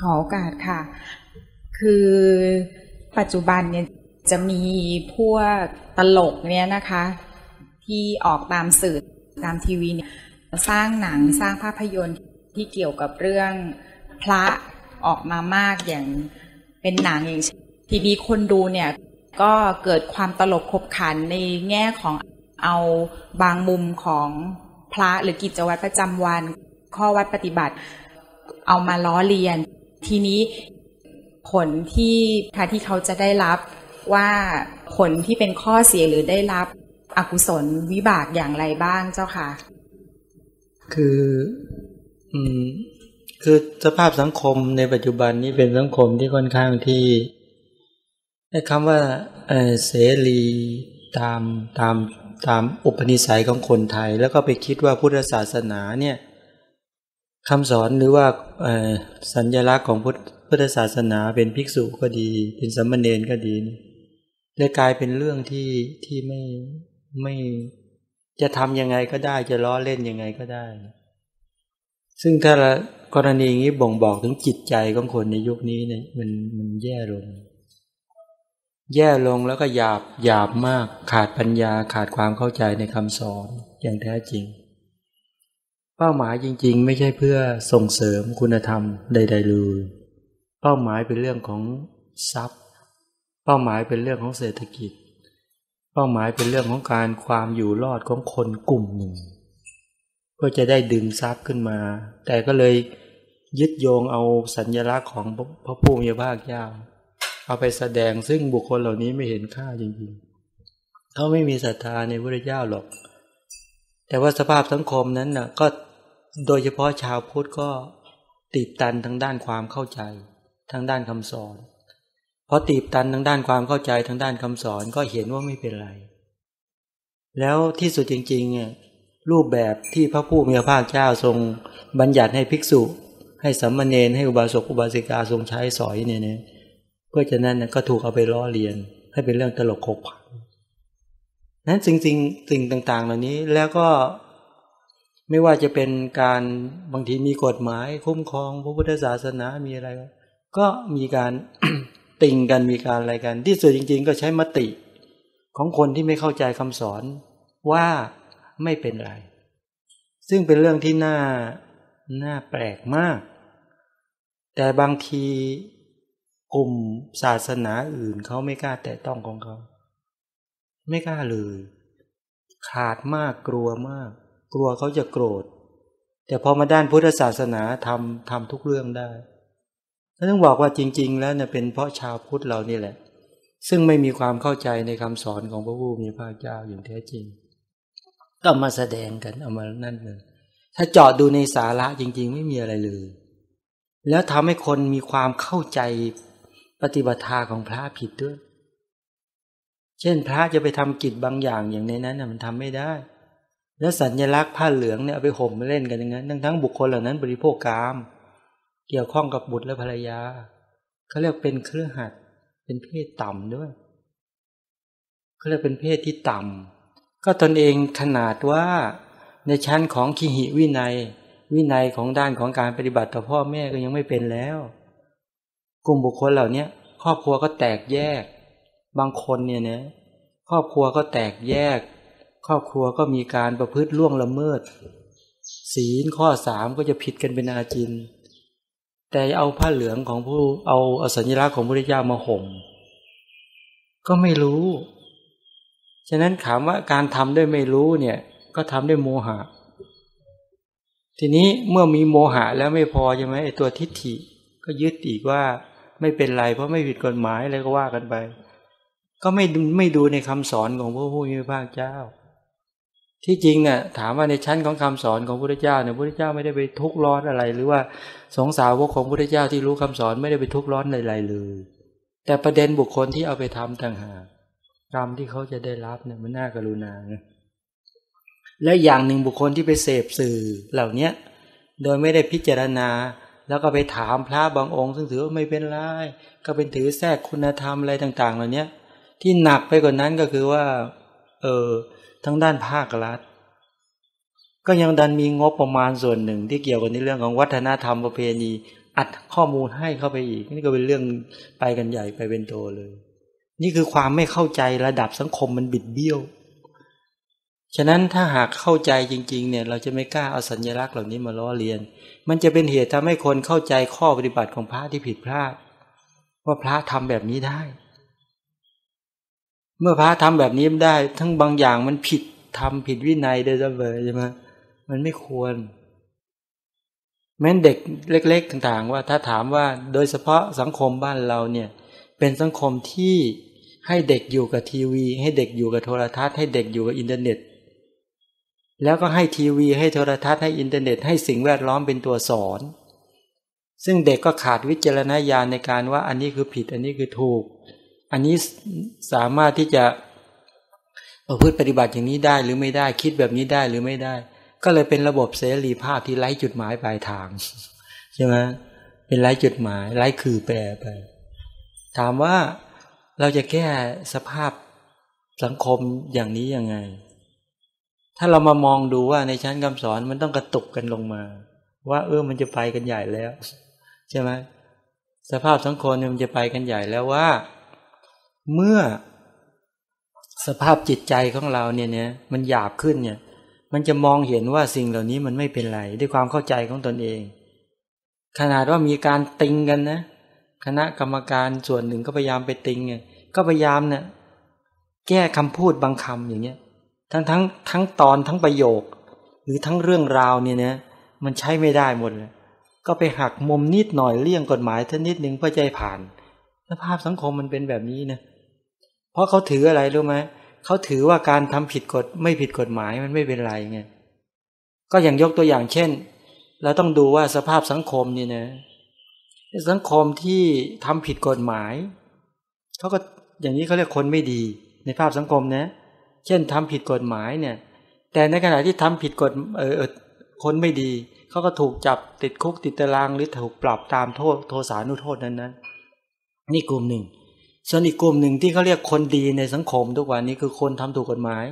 ขอโอกาสค่ะ คือปัจจุบันเนี่ยจะมีพวกตลกเนี่ยนะคะ ที่ออกตามสื่อตามทีวีเนี่ยสร้างหนังสร้างภาพยนตร์ที่เกี่ยวกับเรื่องพระออกมามากอย่างเป็นหนังอย่างทีวีคนดูเนี่ยก็เกิดความตลกขบขันในแง่ของเอาบางมุมของพระหรือกิจวัตรประจำวัน ข้อวัดปฏิบัติ เอามาล้อเลียน ทีนี้ผลที่ค่ะที่เขาจะได้รับว่าผลที่เป็นข้อเสียหรือได้รับอกุศลวิบากอย่างไรบ้างเจ้าค่ะ คือ อืม คือสภาพสังคมในปัจจุบันนี้เป็นสังคมที่ค่อนข้างที่ไอ้คำว่าเสรีตามตามตามอุปนิสัยของคนไทย แล้วก็ไปคิดว่าพุทธศาสนาเนี่ย คำสอนหรือว่าสัญลักษณ์ของพุทธศาสนาเป็นภิกษุก็ดี เป็นสัมมาเนนก็ดีเลยกลายเป็นเรื่องที่ที่ไม่ไม่จะทำยังไงก็ได้ จะล้อเล่นยังไงก็ได้ ซึ่งถ้ากรณีนี้บ่งบอกถึงจิตใจของคนในยุคนี้เนี่ยมันมันแย่ลง แย่ลงแล้วก็หยาบหยาบมากขาดปัญญาขาดความเข้าใจในคำสอนอย่างแท้จริง เป้าหมายจริง ๆ ไม่ใช่เพื่อส่งเสริมคุณธรรมใดๆเลยเป้าหมายเป็นเรื่องของทรัพย์ เป้าหมายเป็นเรื่องของเศรษฐกิจ เป้าหมายเป็นเรื่องของการความอยู่รอดของคนกลุ่มหนึ่งก็จะได้ดึงทรัพย์ขึ้นมา แต่ก็เลยยึดโยงเอาสัญญลักษณ์ของพระผู้มีพระภาคเจ้าเอาไปแสดงซึ่งบุคคลเหล่านี้ไม่เห็นค่าจริงๆเขาไม่มีศรัทธาในพระเจ้าหรอก แต่ว่าสภาพสังคมนั้นน่ะก็ โดยเฉพาะชาวพุทธก็ติดตันทางด้านความเข้าใจทางด้านคำสอนเพอตีบตันทางด้านความเข้าใจทางด้านคำสอนก็เห็นว่าไม่เป็นไร แล้วที่สุดจริงๆเนี่ยรูปแบบที่พระผู้มีพระภาคเจ้าทรงบัญญัติให้ภิกษุ ให้สัมมาเนนให้อุบาสกอุบาสิกาทรงใช้สอยเนี่ยเนี่ยเพื่อจะนั้นก็ถูกเอาไปล้อเลียน ให้เป็นเรื่องตลกขบขันนั้นสิ่งสิ่งสิ่งต่าง ๆ เหล่านี้แล้วก็ ไม่ว่าจะเป็นการบางทีมีกฎหมาย คุ้มครองพระพุทธศาสนามีอะไร ก็มีการติ่งกันมีการอะไรกัน ที่สุดจริง ๆ ก็ใช้มติของคนที่ไม่เข้าใจคำสอนว่าไม่เป็นไร ซึ่งเป็นเรื่องที่น่าน่าแปลกมาก แต่บางทีกลุ่มศาสนาอื่นเขาไม่กล้าแตะต้องของเขา ไม่กล้าเลย ขาดมากกลัวมาก กลัวเขาจะโกรธ แต่พอมาด้านพุทธศาสนาทำทำทุกเรื่องได้ต้องบอกว่าจริง ๆ แล้วเนี่ยเป็นเพราะชาวพุทธเรานี่แหละ ซึ่งไม่มีความเข้าใจในคำสอนของพระผู้มีพระเจ้าอย่างแท้จริง ก็มาแสดงกันเอามานั่นเลยถ้าเจาะดูในสาระจริง ๆ ไม่มีอะไรเลย แล้วทำให้คนมีความเข้าใจปฏิบัติทาของพระผิดด้วย เช่นพระจะไปทำกิจบางอย่างอย่างในนั้นมันทำไม่ได้ แล้วสัญลักษณ์ผ้าเหลืองเนี่ยเอาไปห่มไปเล่นกันอย่างนั้นทั้งทั้งบุคคลเหล่านั้นบริโภคกาม เกี่ยวข้องกับบุตรและภรรยาเขาเรียกเป็นเครือขัดเป็นเพศต่ำด้วยเขาเรียกเป็นเพศที่ต่ำก็ตนเองขนาดว่าในชั้นของขีหิวินัย วินัยของด้านของการปฏิบัติต่อพ่อแม่ก็ยังไม่เป็นแล้ว กลุ่มบุคคลเหล่านี้ครอบครัวก็แตกแยก บางคนเนี่ยนะครอบครัวก็แตกแยก ครอบครัวก็มีการประพฤติล่วงละเมิด ศีลข้อสามก็จะผิดกันเป็นอาจิน แต่เอาผ้าเหลืองของผู้เอาอสัญลักษณ์ของพระพุทธเจ้ามาห่ม ก็ไม่รู้ ฉะนั้นถามว่าการทำด้วยไม่รู้เนี่ย ก็ทำด้วยโมหะ ทีนี้เมื่อมีโมหะแล้วไม่พอใช่ไหมไอตัวทิฏฐิก็ยึดอีกว่าไม่เป็นไรเพราะไม่ผิดกฎหมายอะไรก็ว่ากันไป ก็ไม่ไม่ดูในคำสอนของพระผู้มีพระภาคเจ้า ที่จริงเนี่ยถามว่าในชั้นของคำสอนของพระพุทธเจ้าเนี่ยพระพุทธเจ้าไม่ได้ไปทุกข์ร้อนอะไร หรือว่าสงสาวกของพระพุทธเจ้าที่รู้คำสอนไม่ได้ไปทุกข์ร้อนอะไรเลย แต่ประเด็นบุคคลที่เอาไปทำต่างหากกรรมที่เขาจะได้รับเนี่ยมันน่ากรุณานี่ยและอย่างหนึ่งบุคคลที่ไปเสพสื่อเหล่าเนี้ยโดยไม่ได้พิจารณา แล้วก็ไปถามพระบางองค์ ซึ่งถือว่าไม่เป็นไรก็เป็นถือแทรกคุณธรรมอะไรต่าง ๆ เหล่านี้ที่หนักไปกว่านั้นก็คือว่า เออ ทั้งด้านภาครัฐ ก็ยังดันมีงบประมาณส่วนหนึ่ง ที่เกี่ยวกับในเรื่องของวัฒนธรรมประเพณี อัดข้อมูลให้เข้าไปอีก นี่ก็เป็นเรื่องไปกันใหญ่ไปเป็นโตเลย นี่คือความไม่เข้าใจระดับสังคมมันบิดเบี้ยว ฉะนั้นถ้าหากเข้าใจจริง ๆ เนี่ย เราจะไม่กล้าเอาสัญลักษณ์เหล่านี้มาล้อเลียน มันจะเป็นเหตุทำให้คนเข้าใจข้อปฏิบัติของพระที่ผิดพลาด ว่าพระทำแบบนี้ได้ เมื่อพระทำแบบนี้ได้ ทั้งบางอย่างมันผิดทำผิดวินัยได้เลยใช่ไหมมันไม่ควร แม้นเด็กเล็ก ๆ ต่าง ๆ ว่าถ้าถามว่าโดยเฉพาะสังคมบ้านเราเนี่ย เป็นสังคมที่ให้เด็กอยู่กับทีวี ให้เด็กอยู่กับโทรทัศน์ให้เด็กอยู่กับอินเทอร์เน็ต แล้วก็ให้ทีวี ให้โทรทัศน์ให้อินเทอร์เน็ต ให้สิ่งแวดล้อมเป็นตัวสอน ซึ่งเด็กก็ขาดวิจารณญาณในการว่าอันนี้คือผิด อันนี้คือถูก อันนี้สามารถที่จะประพฤติปฏิบัติอย่างนี้ได้หรือไม่ได้ คิดแบบนี้ได้หรือไม่ได้ ก็เลยเป็นระบบเสรีภาพที่ไร้จุดหมายปลายทางใช่ไหมเป็นไร้จุดหมายไร้คือแปรไป ถามว่าเราจะแก้สภาพสังคมอย่างนี้ยังไง ถ้าเรามามองดูว่าในชั้นคำสอนมันต้องกระตุกกันลงมา ว่าเออมันจะไปกันใหญ่แล้ว ใช่ไหมสภาพสังคมมันจะไปกันใหญ่แล้วว่า เมื่อสภาพจิตใจของเราเนี่ยเนี่ยมันหยาบขึ้นเนี่ย มันจะมองเห็นว่าสิ่งเหล่านี้มันไม่เป็นไรด้วยความเข้าใจของตนเอง ขนาดว่ามีการติงกันนะ คณะกรรมการส่วนหนึ่งก็พยายามไปติงไงก็พยายามเนี่ยแก้คำพูดบางคำอย่างเงี้ย ทั้งทั้งทั้งตอนทั้งประโยค หรือทั้งเรื่องราวเนี่ยนะมันใช้ไม่ได้หมดเลยก็ไปหักมุมนิดหน่อยเลี่ยงกฎหมายท่านิดหนึ่งเพื่อใจผ่านสภาพสังคมมันเป็นแบบนี้นะเราะเขาถืออะไรรู้ไหมเขาถือว่าการทำผิดกฎไม่ผิดกฎหมายมันไม่เป็นไรไงก็อย่างยกตัวอย่างเช่น เราต้องดูว่าสภาพสังคมนี่นะสังคมที่ทำผิดกฎหมายเขาก็อย่างนี้เขาเรียกคนไม่ดีในภาพสังคมนะ เช่นทำผิดกฎหมายเนี่ย แต่ในขณะที่ทำผิดกฎเออคนไม่ดีเขาก็ถูกจับติดคุกติดตารางหรือถูกปรับตามโทษโทษสานุโทษนั้นนั้นนี่กลุ่มหนึ่ง ส่วนอีกกลุ่มหนึ่งที่เขาเรียกคนดีในสังคมทุกวันนี้คือคนทำถูกกฎหมาย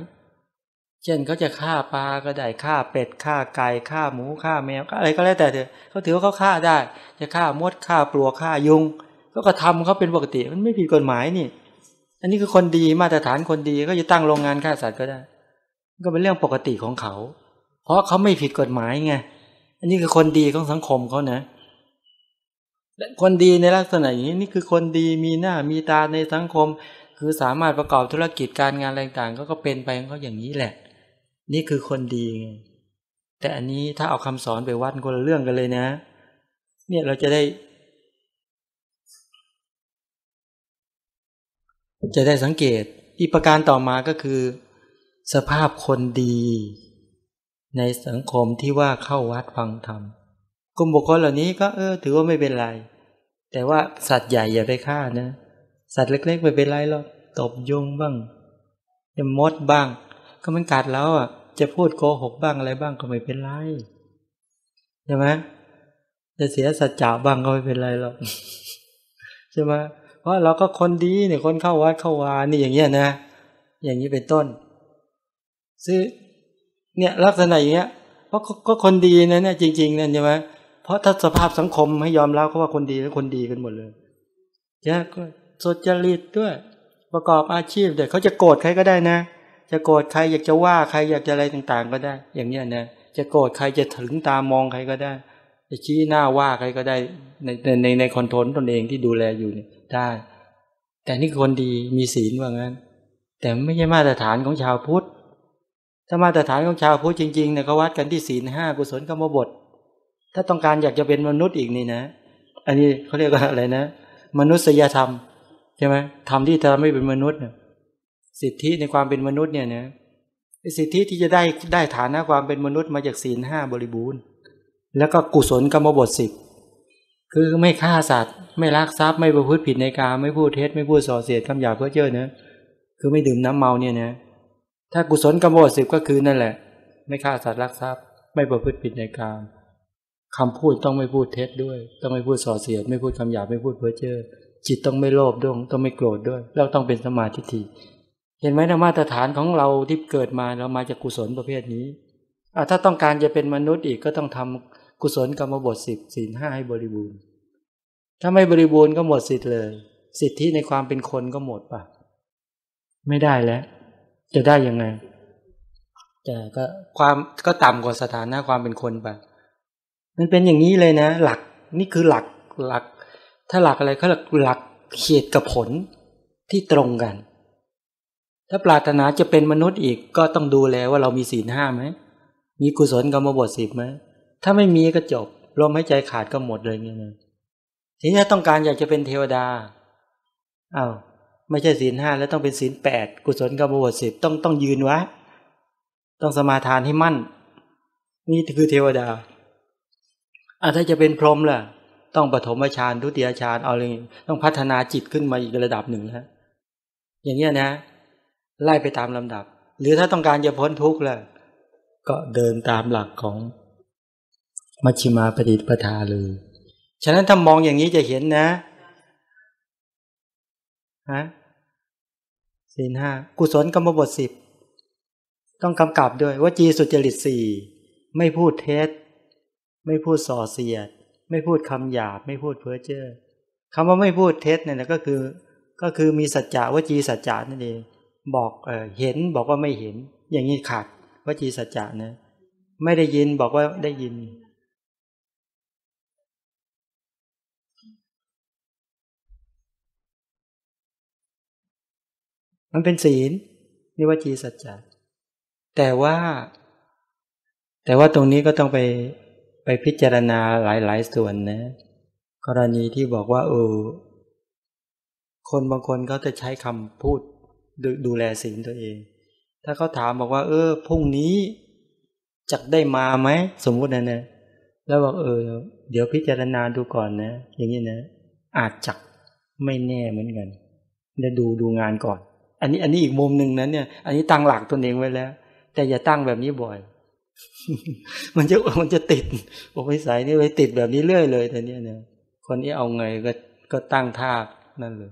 เช่นเขาจะฆ่าปลาก็ได้ฆ่าเป็ดฆ่าไก่ฆ่าหมูฆ่าแมวอะไรก็แล้วแต่เถอะเขาถือว่าเขาฆ่าได้ จะฆ่ามดฆ่าปลวกฆ่ายุงก็กระทำเขาเป็นปกติมันไม่ผิดกฎหมายนี่ อันนี้คือคนดีมาตรฐานคนดีก็จะตั้งโรงงานฆ่าสัตว์ก็ได้ ก็เป็นเรื่องปกติของเขา เพราะเขาไม่ผิดกฎหมายไงอันนี้คือคนดีของสังคมเขานะ คนดีในลักษณะอย่างนี้นี่คือคนดีมีหน้ามีตาในสังคม คือสามารถประกอบธุรกิจการงานอะไรต่างก็ก็เป็นไปของเขาอย่างนี้แหละ นี่คือคนดี แต่อันนี้ถ้าเอาคำสอนไปวัดคนละเรื่องกันเลยนะ เนี่ยเราจะได้ จะได้สังเกต อีกประการต่อมาก็คือ สภาพคนดี ในสังคมที่ว่าเข้าวัดฟังธรรม กลุ่มบุคคลเหล่านี้ก็เออ ถือว่าไม่เป็นไร แต่ว่าสัตว์ใหญ่อย่าไปฆ่านะ สัตว์เล็กๆไม่เป็นไรหรอกตบยุงบ้างจะมดบ้าง ก็มันกัดแล้วอะ จะพูดโกหกบ้างอะไรบ้างก็ไม่เป็นไรใช่ไหมจะเสียสัจจะบ้างก็ไม่เป็นไรหรอกใช่ไหมเพราะเราก็คนดีเนี่ยคนเข้าวัดเข้าวานี่อย่างเงี้ยนะ อย่างนี้เป็นต้นซึ่งเนี่ยลักษณะอย่างเงี้ยเพราะก็คนดีนะเนี่ยจริงๆนั่นใช่ไหม เพราะถ้าสภาพสังคมให้ยอมรับเขาว่าคนดีแล้วคนดีกันหมดเลยจะก็สดจริตด้วย ประกอบอาชีพเดี๋ยวเขาจะโกรธใครก็ได้นะ จะโกรธใครอยากจะว่าใครอยากจะอะไรต่างๆ ก็ได้ อย่างเนี้ยนะจะโกรธใครจะถึงตามองใครก็ได้ จะชี้หน้าว่าใครก็ได้ในในในคอนโทรลตนเองที่ดูแลอยู่เนี่ยได้ แต่นี่คนดีมีศีลว่างั้น แต่ไม่ใช่มาตรฐานของชาวพุทธถ้ามาตรฐานของชาวพุทธจริงๆเนี่ยเขาวัดกันที่ศีลห้ากุศลกรรมบท ถ้าต้องการอยากจะเป็นมนุษย์อีกนี่นะ อันนี้เขาเรียกว่าอะไรนะ มนุษยธรรมใช่ไหมธรรมที่ทำให้เป็นมนุษย์เนี่ยสิทธิในความเป็นมนุษย์เนี่ยนะสิทธิที่จะได้ได้ฐานะความเป็นมนุษย์มาจากศีลห้าบริบูรณ์ แล้วก็กุศลกรรมบทสิบคือไม่ฆ่าสัตว์ ไม่ลักทรัพย์ไม่ประพฤติผิดในการไม่พูดเท็จไม่พูดส่อเสียดคำหยาเพื่อเจ้อเนะคือไม่ดื่มน้ำเมาเนี่ยนะถ้ากุศลกรรมบทสิบก็คือนั่นแหละ ไม่ฆ่าสัตว์ลักทรัพย์ ไม่ประพฤติผิดในการ คำพูดต้องไม่พูดเท็จด้วย ต้องไม่พูดส่อเสียด ไม่พูดคำหยาบไม่พูดเพ้อเจ้อจิตต้องไม่โลภด้วยต้องไม่โกรธด้วย แล้วต้องเป็นสมาธิทีเห็นไหมนะมาตรฐานของเราที่เกิดมาเรามาจากกุศลประเภทนี้อ่ถ้าต้องการจะเป็นมนุษย์อีกก็ต้องทำกุศลกรรมบทสิบสี่ห้าให้บริบูรณ์ ถ้าไม่บริบูรณ์ก็หมดสิทธิ์เลย สิทธิในความเป็นคนก็หมดปะไม่ได้แล้ว จะได้ยังไงแต่ก็ความก็ต่ำกว่าสถานะความเป็นคนไป มันเป็นอย่างนี้เลยนะ หลักนี่คือหลักหลัก ถ้าหลักอะไรเขาหลักหลักเหตุกับผลที่ตรงกัน ถ้าปรารถนาจะเป็นมนุษย์อีกก็ต้องดูแลว่าเรามีศีลห้าไหมมีกุศลกรรมบทสิบไหมถ้าไม่มีก็จบลมหายใจขาดก็หมดเลยเนี่ยนะทีนี้ต้องการอยากจะเป็นเทวดาอา้าวไม่ใช่ศีลห้าแล้วต้องเป็นศีลแปดกุศลกรรมบทสิบต้องต้องยืนไว้ต้องสมาทานให้มั่น นี่คือเทวดา อะถ้าจะเป็นพรหมล่ะ ต้องปฐมฌานทุติยฌานเอาเลยต้องพัฒนาจิตขึ้นมาอีกระดับหนึ่งนะอย่างเงี้ยนะ ไล่ไปตามลำดับ หรือถ้าต้องการจะพ้นทุกข์ล่ะ ก็เดินตามหลักของมัชฌิมาปฏิปทาเลยฉะนั้นถ้ามองอย่างนี้จะเห็นนะฮะศีลห้ากุศลกรรมบทสิบต้องกำกับด้วยว่าจีสุจริตสี่ไม่พูดเท็จ ไม่พูดส่อเสียด ไม่พูดคำหยาบ ไม่พูดเพ้อเจ้อคำว่าไม่พูดเท็จเนี่ยก็คือ ก็คือมีสัจจะวจีสัจจะนั่นเองบอกเออเห็นบอกว่าไม่เห็น อย่างนี้ขาดวจีสัจจะนะไม่ได้ยินบอกว่าได้ยิน มันเป็นศีลนี่วจีสัจจะแต่ว่า แต่ว่าตรงนี้ก็ต้องไป ไปพิจารณาหลายๆส่วนนะ กรณีที่บอกว่าเออคนบางคนเขาจะใช้คำพูดดดูแลศีลตัวเอง ถ้าเขาถามบอกว่า เออพรุ่งนี้จะได้มาไหมสมมุตินะนะแล้วบอกเออ เดี๋ยวพิจารณาดูก่อนนะ อย่างนี้นะ อาจจะไม่แน่เหมือนกันเดี๋ยวดูดูงานก่อน อันนี้อันนี้อีกมุมหนึ่งนั้นเนี่ย อันนี้ตั้งหลักตัวเองไว้แล้ว แต่อย่าตั้งแบบนี้บ่อย มันจะมันจะติดบอกไปใส่นี่ไปติดแบบนี้เรื่อยเลยแต่เนี้ยเนี่ยคนนี้เอาไงก็ก็ตั้งท่านั่นเลย